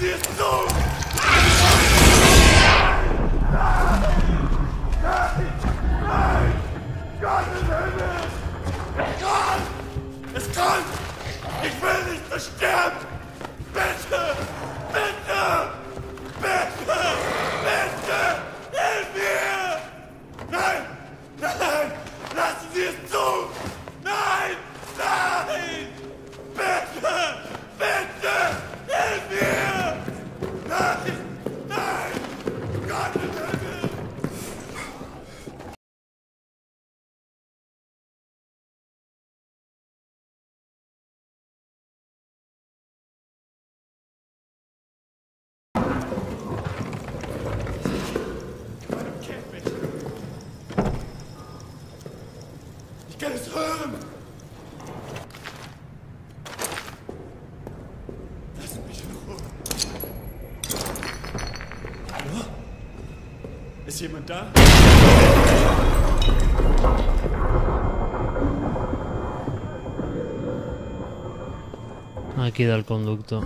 sie es zu! Gott im Himmel! Gott! Es kann! Ich will nicht sterben! Ich kann es hören! Aquí da el conducto.